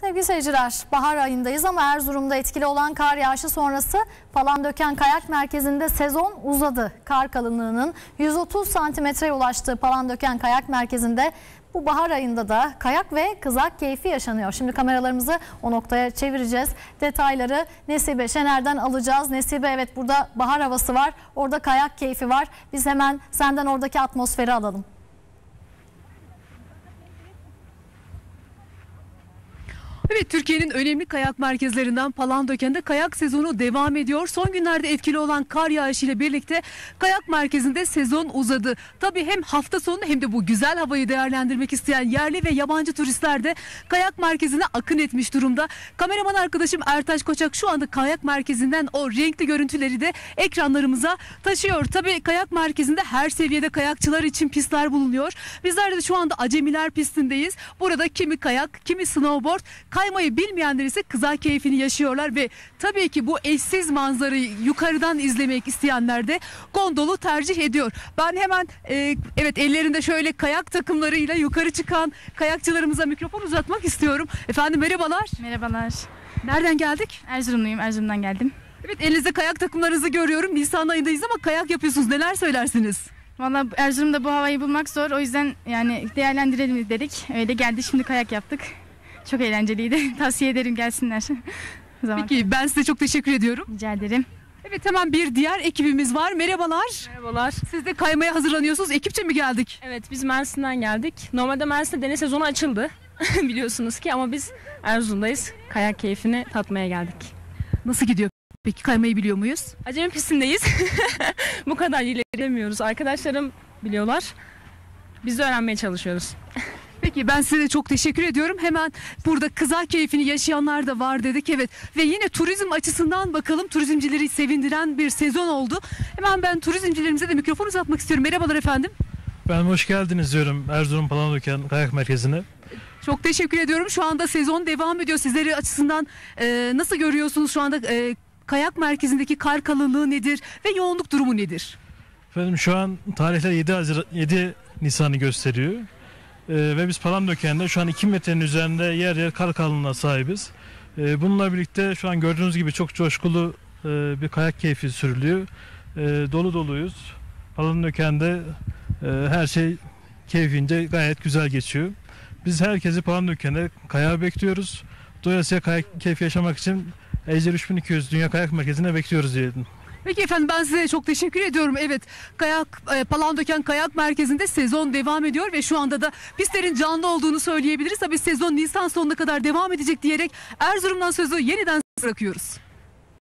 Sevgili seyirciler, bahar ayındayız ama Erzurum'da etkili olan kar yağışı sonrası falan döken kayak merkezinde sezon uzadı. Kar kalınlığının 130 santimetreye ulaştığı falan döken kayak merkezinde bu bahar ayında da kayak ve kızak keyfi yaşanıyor. Şimdi kameralarımızı o noktaya çevireceğiz. Detayları Nesibe Şener'den alacağız. Nesibe evet burada bahar havası var. Orada kayak keyfi var. Biz hemen senden oradaki atmosferi alalım. Evet Türkiye'nin önemli kayak merkezlerinden Palandöken'de kayak sezonu devam ediyor. Son günlerde etkili olan kar yağışı ile birlikte kayak merkezinde sezon uzadı. Tabii hem hafta sonu hem de bu güzel havayı değerlendirmek isteyen yerli ve yabancı turistler de kayak merkezine akın etmiş durumda. Kameraman arkadaşım Ertaş Koçak şu anda kayak merkezinden o renkli görüntüleri de ekranlarımıza taşıyor. Tabii kayak merkezinde her seviyede kayakçılar için pistler bulunuyor. Bizler de şu anda Acemiler pistindeyiz. Burada kimi kayak, kimi snowboard, Kaymayı bilmeyenler ise kızak keyfini yaşıyorlar ve tabii ki bu eşsiz manzarayı yukarıdan izlemek isteyenler de gondolu tercih ediyor. Ben hemen e, evet ellerinde şöyle kayak takımlarıyla yukarı çıkan kayakçılarımıza mikrofon uzatmak istiyorum. Efendim merhabalar. Merhabalar. Nereden geldik? Erzurumluyum. Erzurum'dan geldim. Evet elinizde kayak takımlarınızı görüyorum. Nisan ayındayız ama kayak yapıyorsunuz. Neler söylersiniz? Valla Erzurum'da bu havayı bulmak zor. O yüzden yani değerlendirelim dedik. Öyle geldi. Şimdi kayak yaptık. Çok eğlenceliydi. Tavsiye ederim gelsinler. o zaman Peki ben size çok teşekkür ediyorum. rica ederim. Evet hemen bir diğer ekibimiz var. Merhabalar. Merhabalar. Siz de kaymaya hazırlanıyorsunuz. Ekipçe mi geldik? Evet biz Mersin'den geldik. Normalde Mersin'de deniz sezonu açıldı. Biliyorsunuz ki ama biz Erzurum'dayız. Kayak keyfini tatmaya geldik. Nasıl gidiyor? Peki kaymayı biliyor muyuz? Acemi pistindeyiz. Bu kadar ilerlemiyoruz. Arkadaşlarım biliyorlar. Biz de öğrenmeye çalışıyoruz. Peki ben size de çok teşekkür ediyorum. Hemen burada kızak keyfini yaşayanlar da var dedik evet. Ve yine turizm açısından bakalım turizmcileri sevindiren bir sezon oldu. Hemen ben turizmcilerimize de mikrofon uzatmak istiyorum. Merhabalar efendim. Ben hoş geldiniz diyorum Erzurum Palandöken Kayak Merkezi'ne. Çok teşekkür ediyorum. Şu anda sezon devam ediyor. Sizleri açısından e, nasıl görüyorsunuz şu anda e, kayak merkezindeki kar kalınlığı nedir ve yoğunluk durumu nedir? Efendim şu an tarihler 7, Haziran, 7 Nisan'ı gösteriyor. Ee, ve biz Palandöken'de şu an 2 metrenin üzerinde yer yer kar kalınlığına sahibiz. Ee, bununla birlikte şu an gördüğünüz gibi çok coşkulu e, bir kayak keyfi sürülüyor. Ee, dolu doluyuz. Palandöken'de e, her şey keyfince gayet güzel geçiyor. Biz herkesi Palandöken'de kayağa bekliyoruz. Dolayısıyla kayak keyfi yaşamak için Ejder 3200 Dünya Kayak Merkezi'ne bekliyoruz diyelim. Peki efendim ben size çok teşekkür ediyorum. Evet kayak e, Palandöken Kayak Merkezi'nde sezon devam ediyor ve şu anda da pistlerin canlı olduğunu söyleyebiliriz. Tabii sezon Nisan sonuna kadar devam edecek diyerek Erzurum'dan sözü yeniden bırakıyoruz.